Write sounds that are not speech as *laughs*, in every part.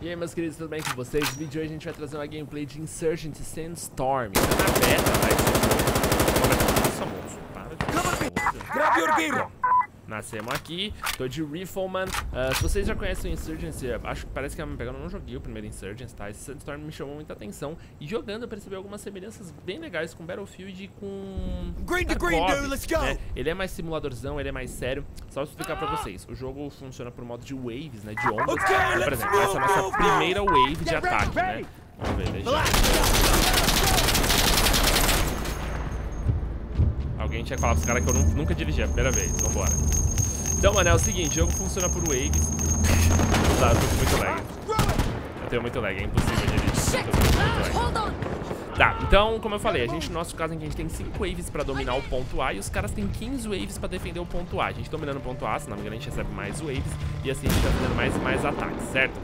E aí meus queridos, tudo bem com vocês? No vídeo de hoje a gente vai trazer uma gameplay de Insurgent Sandstorm Tá na beta, tá? Nossa, moço, para de... Grab your gear! Nascemos aqui, tô de Rifleman uh, Se vocês já conhecem o Insurgency, acho que parece que a pegando, eu não joguei o primeiro Insurgency, tá? Esse Sandstorm me chamou muita atenção E jogando eu percebi algumas semelhanças bem legais com Battlefield e com... Green to green, dude, let's go! Né? Ele é mais simuladorzão, ele é mais sério Só vou explicar pra vocês, o jogo funciona por modo de waves, né? De ondas Okay, Por exemplo, essa é a nossa primeira wave de ataque, né? Vamos ver, deixa Alguém tinha falado pros caras que eu nu- nunca dirigi, é a primeira vez. Vambora. Então, mano, é o seguinte, o jogo funciona por waves. tá, eu tô com muito lag. Eu tenho muito lag, é impossível dirigir. Eu tô com muito lag. Hold on. Tá, então, como eu falei, a gente, no nosso caso, a gente tem 5 waves pra dominar o ponto A e os caras têm 15 waves pra defender o ponto A. A gente dominando o ponto A, se não me engano, a gente recebe mais waves e assim a gente tá fazendo mais e mais ataques, certo?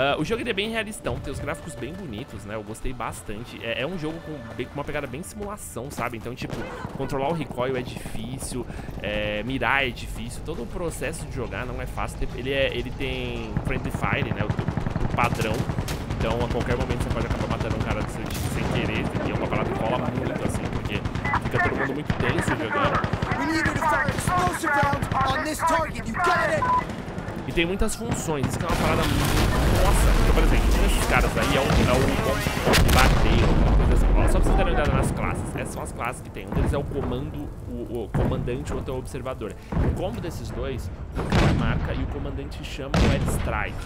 Ah, o jogo é bem realistão, tem os gráficos bem bonitos, né? Eu gostei bastante. É, é um jogo com, bem- com uma pegada bem simulação, sabe? Então, tipo, controlar o recoil é difícil, é, mirar é difícil, todo o processo de jogar não é fácil. Ele, é, ele tem friendly fire, né? O, o padrão. Então, a qualquer momento você pode acabar matando um cara do seu time sem querer. E é uma parada que rola muito, assim, porque fica todo mundo muito tenso jogando. Target? E tem muitas funções, isso que é uma parada muito. Nossa, então, por exemplo, um desses caras aí é o, é o bombardeiro, uma coisa assim. Só pra vocês terem uma olhada nas classes. Essas são as classes que tem. Um deles é o comando, o, o comandante, o outro é o observador. O combo desses dois, o cara marca e o comandante chama o airstrike.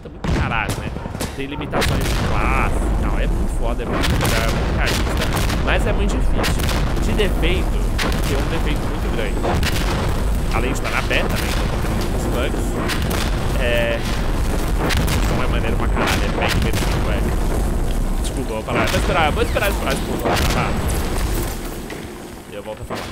Tá muito caralho, né? Tem limitações de classe e tal. É muito foda, é muito legal, é muito realista. Mas é muito difícil. De defeito, tem um defeito muito grande. Além de estar na beta, né? Bugs. É. Não é maneiro pra caralho, é bem imersivo, velho. Desculpa, vou parar. Vou esperar, vou esperar frase por tá? E eu volto a falar.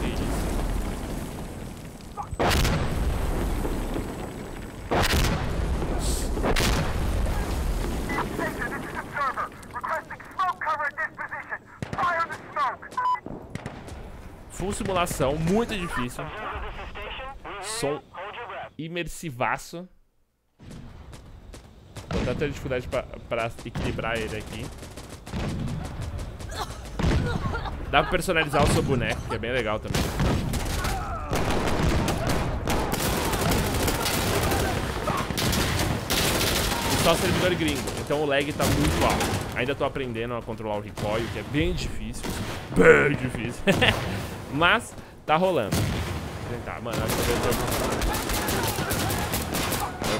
Que isso? Station, this is Observer. Requesting smoke cover at this position. Fire the smoke. Full simulação, muito difícil. Som imersivaço. Vou até ter dificuldade pra, pra equilibrar ele aqui. Dá pra personalizar o seu boneco, que é bem legal também. E só servidor gringo, então o lag tá muito alto. Ainda tô aprendendo a controlar o recoil, que é bem difícil. Bem difícil. *laughs* Mas tá rolando. Vou tentar, mano, acho que eu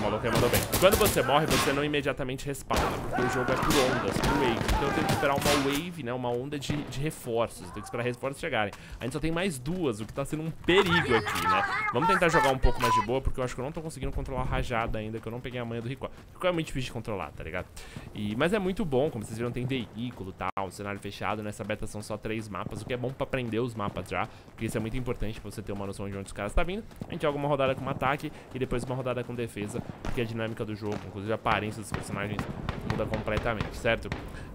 maluco aí mandou bem. Quando você morre, você não imediatamente respawna, porque o jogo é por ondas, por wave. Então eu tenho que esperar uma wave, né? Uma onda de, de reforços. Eu tenho que esperar reforços chegarem. A gente só tem mais duas, o que tá sendo um perigo aqui, né? Vamos tentar jogar um pouco mais de boa, porque eu acho que eu não tô conseguindo controlar a rajada ainda, que eu não peguei a manha do. O recoil é muito difícil de controlar, tá ligado? E, mas é muito bom, como vocês viram, tem veículo e tal, um cenário fechado. Nessa beta são só três mapas, o que é bom pra aprender os mapas já, porque isso é muito importante pra você ter uma noção de onde os caras tá vindo. A gente joga uma rodada com ataque e depois uma rodada com defesa, porque a dinâmica do jogo, inclusive a aparência dos personagens, muda completamente, certo?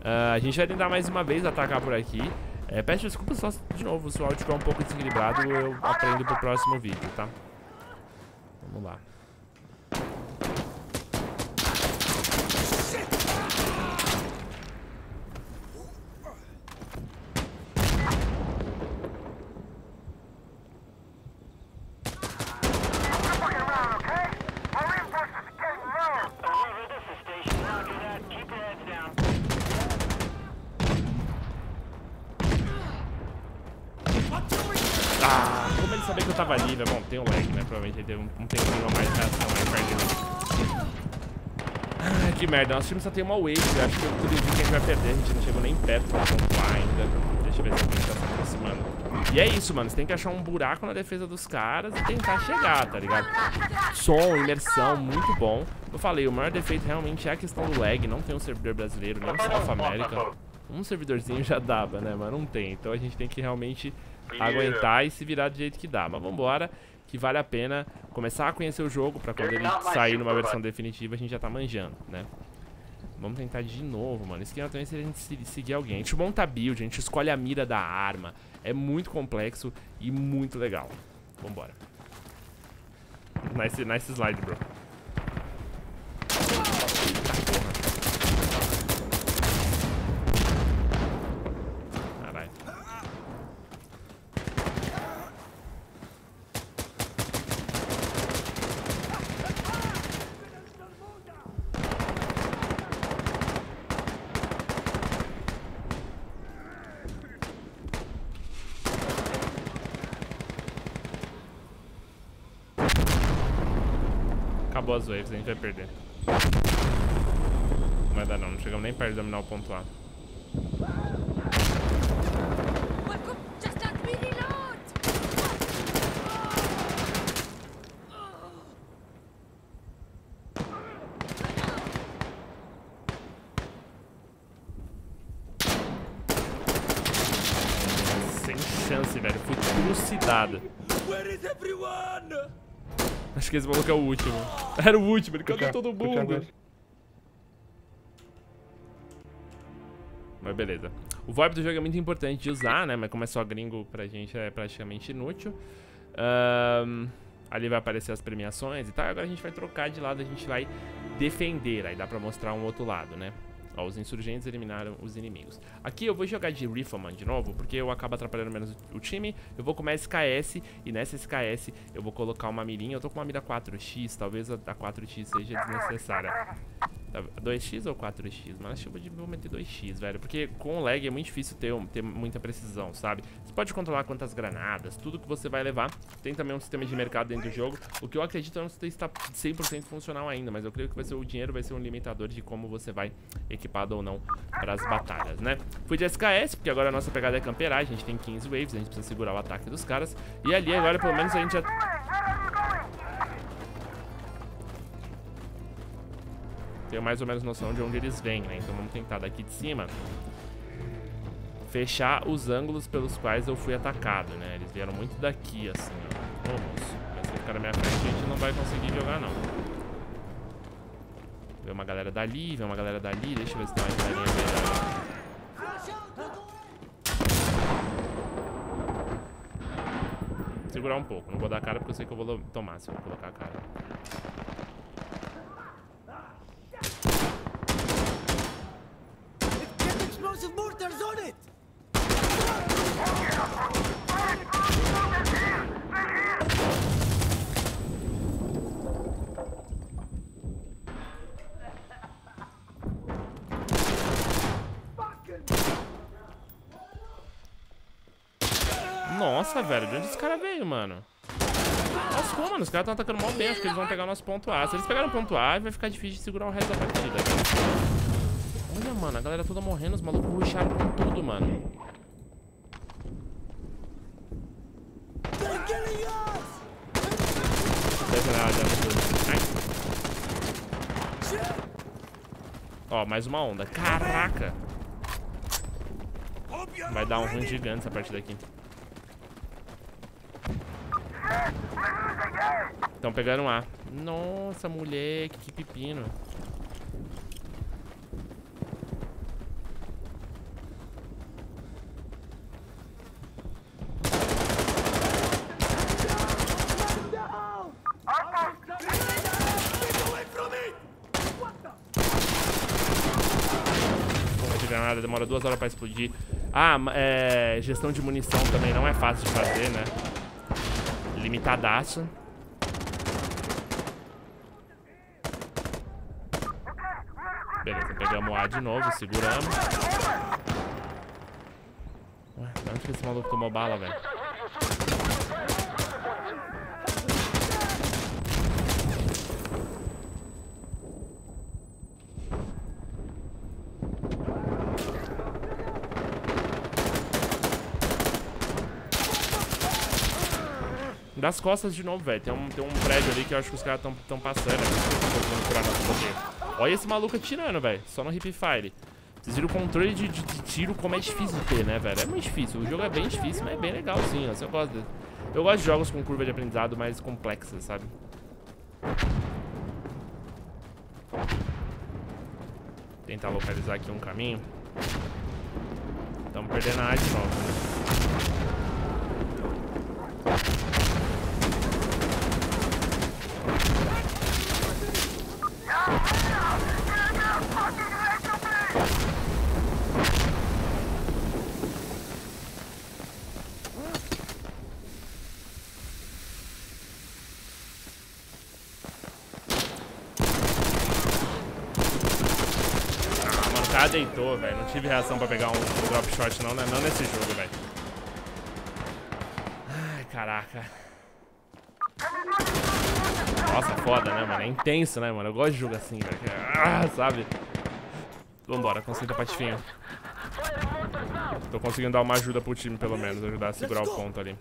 Ah, a gente vai tentar mais uma vez atacar por aqui. É, peço desculpas só, de novo, se o áudio estiver um pouco desequilibrado, eu aprendo pro próximo vídeo, tá? Vamos lá. Fucking around, okay? Our reinforcements are getting low. Observer, this is station. Roger that. Keep your heads down. Ah, como ele sabia que eu tava ali, velho? Bom, tem o lag, né? Provavelmente ele teve um, um mais aí, perdendo. Ah, que merda, nosso time só tem uma wave, eu acho que eu acredito que a gente vai perder, a gente não chegou nem perto pra pontuar ainda. Deixa eu ver se a gente tá se aproximando. E é isso, mano, você tem que achar um buraco na defesa dos caras e tentar chegar, tá ligado? Som, imersão, muito bom. Eu falei, o maior defeito realmente é a questão do lag, não tem um servidor brasileiro, nem South America. Um servidorzinho já dava, né, mas não tem. Então a gente tem que realmente aguentar e se virar do jeito que dá. Mas vambora, que vale a pena começar a conhecer o jogo pra quando ele sair numa versão definitiva a gente já tá manjando, né? Vamos tentar de novo, mano. Esquema também se a gente se- seguir alguém. A gente monta a build, a gente escolhe a mira da arma. É muito complexo e muito legal. Vambora. Nice, nice slide, bro. Caralho. As waves, a gente vai perder. Não vai dar não, não chegamos nem perto de dominar o ponto A. Sem chance, velho. Fui trucidado. Where is everyone? Acho que esse maluco é o último. Era o último, ele cadê todo mundo? Mas beleza. O VoIP do jogo é muito importante de usar, né? Mas como é só gringo, pra gente é praticamente inútil. Ahn, ali vai aparecer as premiações e tal. Agora a gente vai trocar de lado, a gente vai defender. Aí dá pra mostrar um outro lado, né? Ó, os insurgentes eliminaram os inimigos. Aqui eu vou jogar de Rifleman de novo, porque eu acabo atrapalhando menos o time. Eu vou com uma SKS, e nessa SKS eu vou colocar uma mirinha. Eu tô com uma mira 4x, talvez a 4x seja desnecessária. Tá- 2x ou 4x? Mas acho que eu vou meter 2x, velho. Porque com o lag é muito difícil ter, ter muita precisão, sabe? Você pode controlar quantas granadas, tudo que você vai levar. Tem também um sistema de mercado dentro do jogo. O que eu acredito não sei se está 100% funcional ainda, mas eu creio que vai ser o dinheiro vai ser um limitador de como você vai equipado ou não para as batalhas, né? Fui de SKS, porque agora a nossa pegada é camperar. A gente tem 15 waves, a gente precisa segurar o ataque dos caras. E ali agora pelo menos a gente já tenho mais ou menos noção de onde eles vêm, né? Então vamos tentar daqui de cima fechar os ângulos pelos quais eu fui atacado, né? Eles vieram muito daqui, assim, ó. Moço, mas se ficar na minha frente, a gente não vai conseguir jogar, não. Vê uma galera dali, vê uma galera dali. Deixa eu ver se tem uma galerinha melhor. Segurar um pouco, não vou dar cara porque eu sei que eu vou tomar se eu colocar a cara. Mortars on it! Nossa, velho, de onde esse cara veio, mano? Nossa, como, mano? Os caras estão atacando mal bem. Acho que eles vão pegar o nosso ponto A. Se eles pegaram o ponto A, vai ficar difícil de segurar o resto da partida. Mano, a galera toda morrendo. Os malucos rusharam com tudo, mano. Ó, mais uma onda. Caraca! Vai dar um ruim gigante essa partida aqui. Estão pegando um A. Nossa, moleque, que pepino. Bomba de granada demora duas horas pra explodir. Ah, é, gestão de munição também não é fácil de fazer, né? Limitadaço. Beleza, pegamos o A de novo, seguramos. Ué, de onde que esse maluco tomou bala, velho? Das costas de novo, velho. Tem um, tem um prédio ali que eu acho que os caras estão tão passando. Poder. Olha esse maluco atirando, velho. Só no hip fire. Vocês viram o controle de, de- de tiro como é difícil ter, né, velho? É muito difícil. O jogo é bem difícil, mas é bem legalzinho. Assim, eu gosto de... Eu gosto de jogos com curva de aprendizado mais complexas, sabe? Tentar localizar aqui um caminho. Estamos perdendo a área de novo. né? Ah, mano, o cara deitou, velho. Não tive reação pra pegar um, drop shot, não, né? Não nesse jogo, velho. Ai, caraca. Nossa, foda, né, mano? É intenso, né, mano? Eu gosto de jogo assim, velho. é- Ah, sabe? Vambora, concentra patifinha. Tô conseguindo dar uma ajuda pro time, pelo menos. Ajudar a segurar o ponto ali.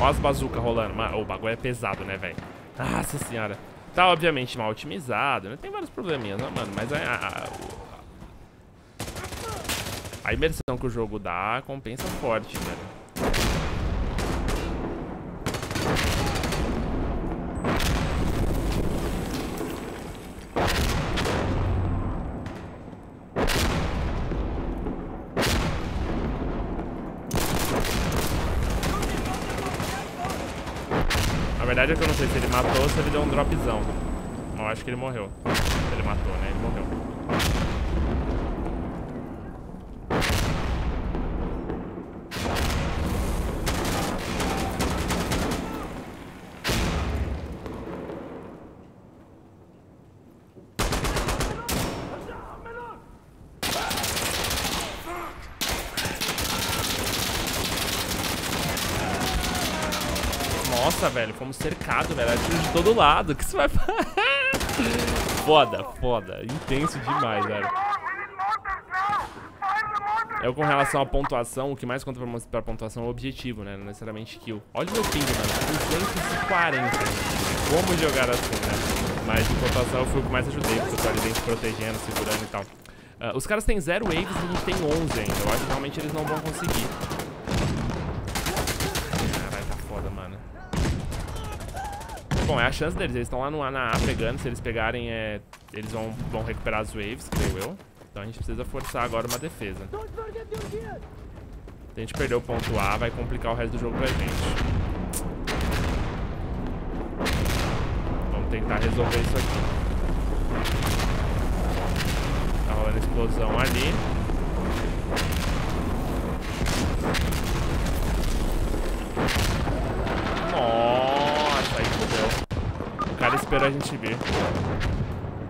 Ó as bazucas rolando. Mano, o bagulho é pesado, né, velho? Nossa senhora. Tá, obviamente, mal otimizado, né? Tem vários probleminhas, né, mano? Mas a, a, a, a imersão que o jogo dá compensa forte, velho. Na verdade é que eu não sei se ele matou ou se ele deu um dropzão. Eu acho que ele morreu. Ele matou, né? Ele morreu. Fomos cercados, velho. Atiro de todo lado. O que você vai *laughs* foda, foda. Intenso demais, velho. Eu, com relação à pontuação, o que mais conta pra, pra pontuação é o objetivo, né? Não necessariamente kill. Olha o meu ping, mano. 240. Como jogar assim, né? Mas em pontuação eu fui o que mais ajudei, porque eu tô ali dentro protegendo, segurando e tal. Ah, os caras têm zero waves e a gente tem 11 ainda. Eu acho que realmente eles não vão conseguir. Caralho, tá foda, mano. Bom, é a chance deles. Eles estão lá no A na A pegando. Se eles pegarem, é... eles vão, vão recuperar as waves, creio eu. Então a gente precisa forçar agora uma defesa. Se a gente perder o ponto A, vai complicar o resto do jogo pra gente. Vamos tentar resolver isso aqui. Tá rolando explosão ali. Nossa, esperou a gente vir.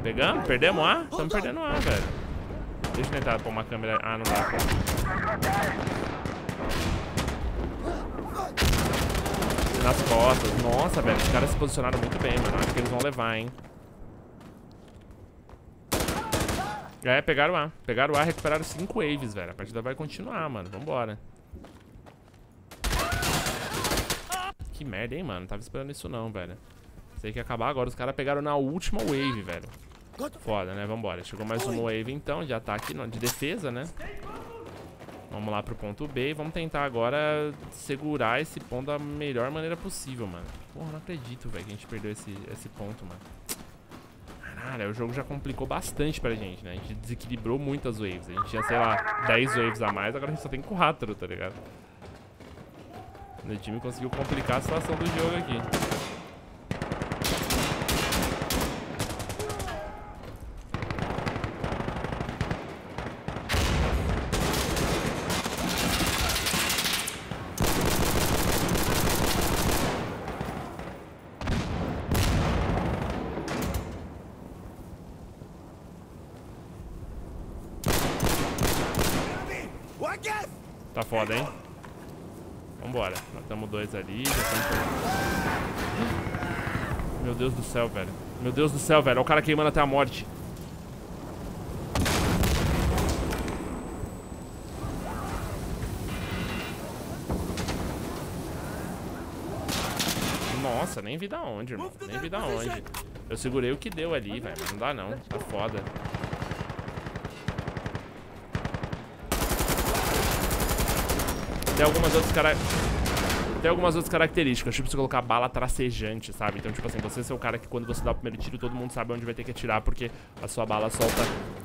Pegamos? Perdemos A? Estamos perdendo A, velho. Deixa eu tentar pôr uma câmera. Ah, não dá. Nas costas. Nossa, velho. Os caras se posicionaram muito bem, mano. Acho que eles vão levar, hein. É, pegaram A. Pegaram A, recuperaram 5 waves, velho. A partida vai continuar, mano. Vambora. Que merda, hein, mano. Tava esperando isso não, velho. Sei que acabar agora. Os caras pegaram na última wave, velho. Foda, né? Vambora. Chegou mais uma wave, então. Já tá aqui no- de defesa, né? Vamos lá pro ponto B vamos tentar agora segurar esse ponto da melhor maneira possível, mano. Porra, não acredito, velho, que a gente perdeu esse, esse ponto, mano. Caralho, o jogo já complicou bastante pra gente, né? A gente desequilibrou muitas waves. A gente tinha, sei lá, 10 waves a mais, agora a gente só tem 4, tá ligado? O time conseguiu complicar a situação do jogo aqui. Tá foda, hein? Vambora. Matamos dois ali. Meu Deus do céu, velho. Meu Deus do céu, velho. Olha o cara queimando até a morte. Nossa, nem vi da onde, irmão. Nem vi da onde. Eu segurei o que deu ali, velho. Não dá não. Tá foda. Tem algumas outras caras. Tem algumas outras características, tipo você colocar bala tracejante, sabe? Então, tipo assim, você ser o cara que quando você dá o primeiro tiro, todo mundo sabe onde vai ter que atirar, porque a sua bala solta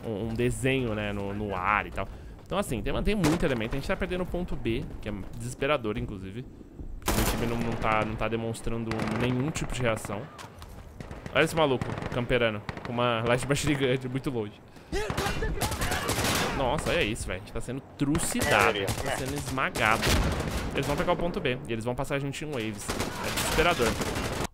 um, um desenho, né, no, no ar e tal. Então, assim, tem, tem muito elemento. A gente tá perdendo o ponto B, que é desesperador, inclusive. O time não, não, tá, não tá demonstrando nenhum tipo de reação. Olha esse maluco, camperando, com uma light machine gun muito longe. Nossa, olha isso, velho. A gente tá sendo trucidado, tá sendo esmagado. Eles vão pegar o ponto B, e eles vão passar a gente em waves. É desesperador.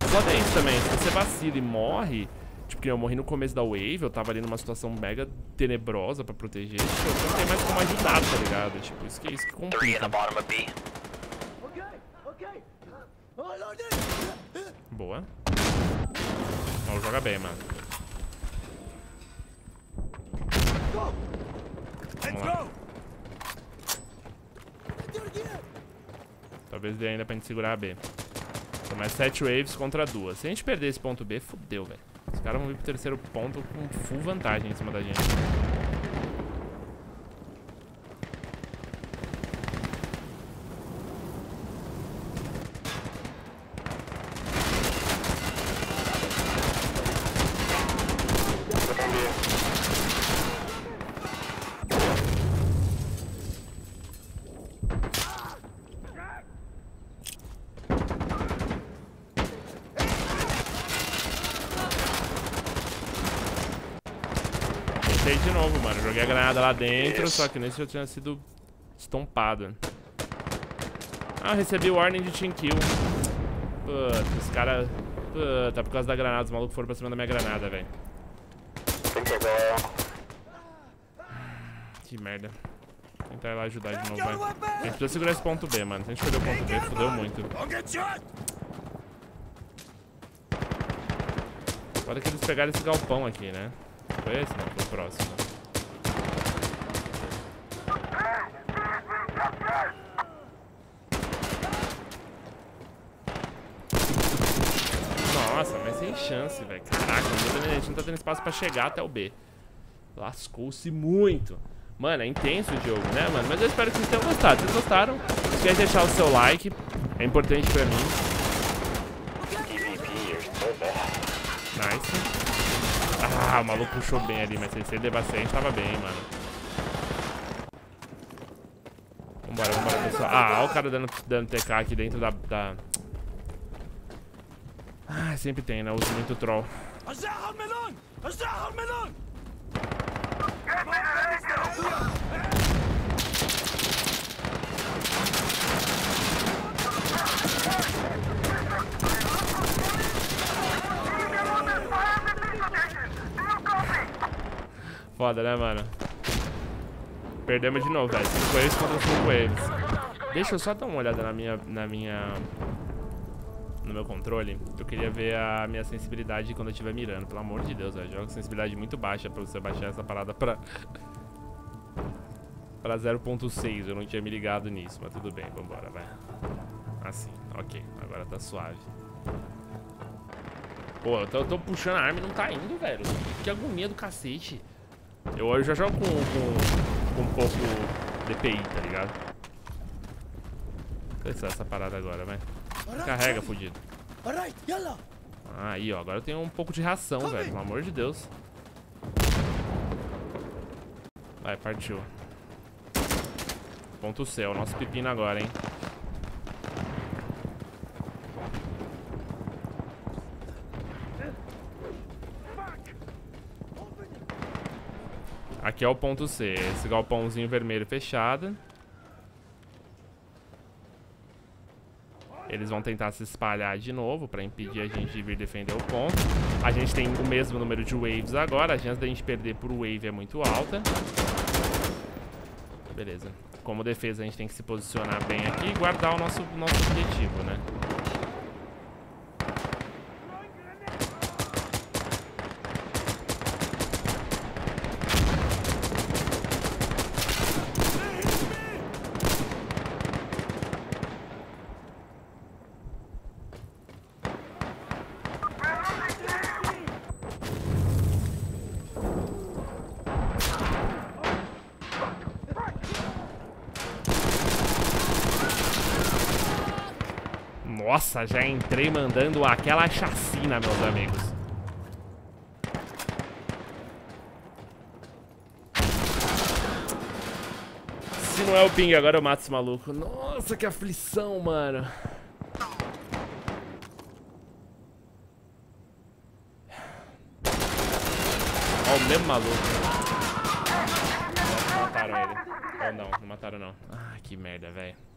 Foda é isso também, se você vacila e morre... Tipo, que eu morri no começo da wave, eu tava ali numa situação mega tenebrosa pra proteger. Tipo, eu não tem mais como ajudar, tá ligado? Tipo, isso que, isso que complica. Boa. Ó, joga bem, mano. Vamos lá. Talvez dê ainda pra gente segurar a B. São mais 7 waves contra duas. Se a gente perder esse ponto B, fudeu, velho. Os caras vão vir pro terceiro ponto com full vantagem em cima da gente. Tentei de novo, mano. Joguei a granada lá dentro, só que nesse eu tinha sido estompado. Ah, recebi o warning de team kill. Puta, os caras... Puta, por causa da granada, os malucos foram pra cima da minha granada, velho. Que merda. Vou tentar ir lá ajudar de novo, vai. A gente precisa segurar esse ponto B, mano. Se a gente perder o ponto B, fodeu muito. Pode que eles pegaram esse galpão aqui, né? Foi esse? Não, foi o próximo. Nossa, mas sem chance, velho. Caraca, a gente não tá tendo espaço pra chegar até o B. Lascou-se muito. Mano, é intenso o jogo, né, mano? Mas eu espero que vocês tenham gostado. Se vocês gostaram, não esquece de deixar o seu like. É importante pra mim. Ah, o maluco puxou bem ali, mas se ele levasse a tava bem, mano. Vambora, vambora, pessoal. Ah, olha o cara dando, dando TK aqui dentro da, da... Ah, sempre tem, né? Uso muito troll. Foda, né, mano? Perdemos de novo, velho. 5 waves contra 5 waves. Deixa eu só dar uma olhada na minha... Na minha... No meu controle. Eu queria ver a minha sensibilidade quando eu estiver mirando. Pelo amor de Deus, velho. Joga com sensibilidade muito baixa pra você baixar essa parada pra... *laughs* pra 0.6. Eu não tinha me ligado nisso, mas tudo bem. Vambora, vai. Assim, ok. Agora tá suave. Pô, eu tô, eu tô puxando a arma e não tá indo, velho. Que agonia do cacete. Eu, eu já jogo com, com, com um pouco DPI, tá ligado? Cansar essa parada agora, vai. Carrega, fudido. Ah, aí, ó. Agora eu tenho um pouco de ração, velho. Pelo amor de Deus. Vai, partiu. Ponto C, o nosso pepino agora, hein. Aqui é o ponto C, esse galpãozinho vermelho fechado. Eles vão tentar se espalhar de novo pra impedir a gente de vir defender o ponto. A gente tem o mesmo número de waves agora, a chance da gente perder por wave é muito alta. Beleza. Como defesa a gente tem que se posicionar bem aqui e guardar o nosso, nosso objetivo, né? Nossa, já entrei mandando aquela chacina, meus amigos. Se não é o ping, agora eu mato esse maluco. Nossa, que aflição, mano. Ó, o mesmo maluco. Mataram ele. Ou não, não mataram não. Ah, que merda, velho.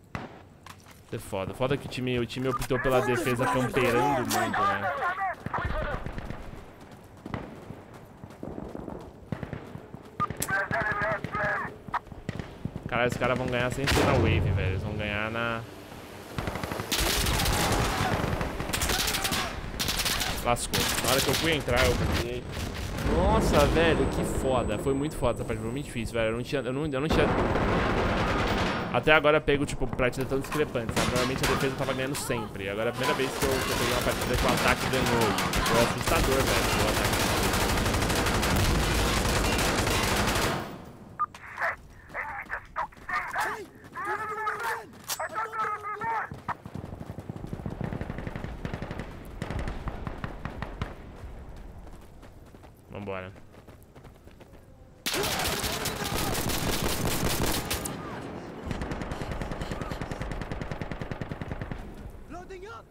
Isso é foda. Foda que o time, o time optou pela defesa camperando muito, né? Caralho, os caras vão ganhar sem ser na wave, velho. Eles vão ganhar na... Lascou. Na hora que eu fui entrar, eu peguei. Nossa, velho, que foda. Foi muito foda essa parte, foi muito difícil, velho. Eu não tinha. Eu não, eu não tinha. Até agora pego, tipo, partidas tão discrepantes? Normalmente a defesa tava ganhando sempre. Agora é a primeira vez que eu, que eu peguei uma partida que o ataque ganhou. Foi assustador, velho. O ataque. Hey, do it again! I don't know Vambora. Loading up!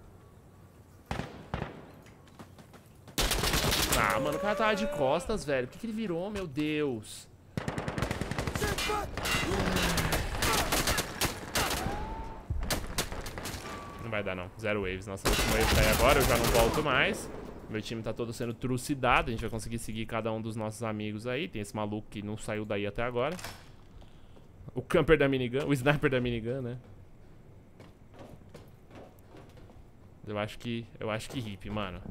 Ah, mano, o cara tava de costas, velho. Por que, que ele virou, meu Deus? Não vai dar, não. Zero waves. Nossa, última wave aí agora. Eu já não volto mais. Meu time tá todo sendo trucidado. A gente vai conseguir seguir cada um dos nossos amigos aí. Tem esse maluco que não saiu daí até agora. O camper da minigun. O sniper da minigun, né? Eu acho que... Eu acho que hip, mano.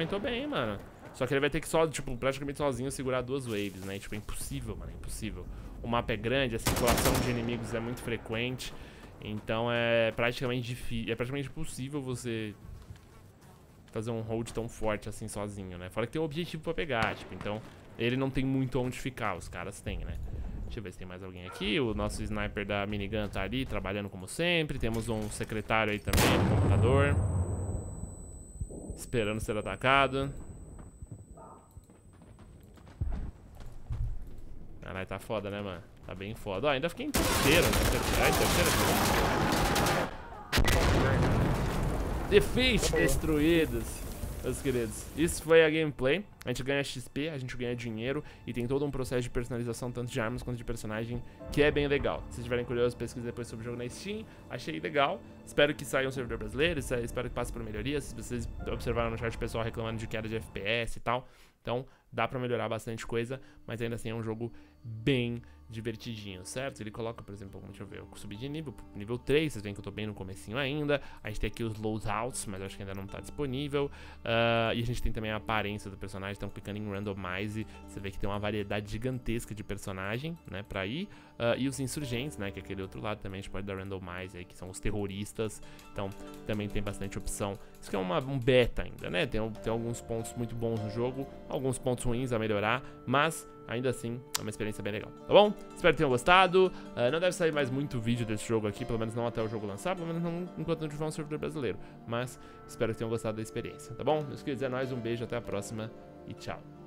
Movimentou bem, mano. Só que ele vai ter que só, tipo, praticamente sozinho segurar duas waves, né? Tipo, é impossível, mano, é impossível. O mapa é grande, a circulação de inimigos é muito frequente. Então é praticamente difícil. É praticamente impossível você fazer um hold tão forte assim sozinho, né? Fora que tem um objetivo pra pegar, tipo, então ele não tem muito onde ficar, os caras têm, né? Deixa eu ver se tem mais alguém aqui. O nosso sniper da minigun tá ali, trabalhando como sempre. Temos um secretário aí também no computador. Esperando ser atacado. Caralho, tá foda, né, mano? Tá bem foda. Ó, ainda fiquei em terceiro, né? Terceiro, ah, em terceiro. Defeat destruídos, meus queridos. Isso foi a gameplay. A gente ganha XP, a gente ganha dinheiro e tem todo um processo de personalização, tanto de armas quanto de personagem, que é bem legal. Se estiverem curiosos, pesquisem depois sobre o jogo na Steam. Achei legal. Espero que saia um servidor brasileiro, espero que passe por melhorias. Se vocês observaram no chat o pessoal reclamando de queda de FPS e tal. Então, dá pra melhorar bastante coisa, mas ainda assim é um jogo bem divertidinho, certo? Ele coloca, por exemplo, deixa eu ver, eu subi de nível, nível 3, vocês veem que eu tô bem no comecinho ainda. A gente tem aqui os loadouts, mas acho que ainda não tá disponível. Uh, e a gente tem também a aparência do personagem, então clicando em randomize, você vê que tem uma variedade gigantesca de personagem, né, pra ir. Uh, e os insurgentes, né, que é aquele outro lado também, a gente pode dar randomize aí, que são os terroristas. Então, também tem bastante opção. Isso que é uma, um beta ainda, né? Tem, tem alguns pontos muito bons no jogo, alguns pontos ruins a melhorar, mas ainda assim é uma experiência bem legal, tá bom? Espero que tenham gostado. Uh, não deve sair mais muito vídeo desse jogo aqui, pelo menos não até o jogo lançar, pelo menos não enquanto não tiver um servidor brasileiro. Mas espero que tenham gostado da experiência, tá bom? Meus queridos, é nóis, um beijo, até a próxima e tchau.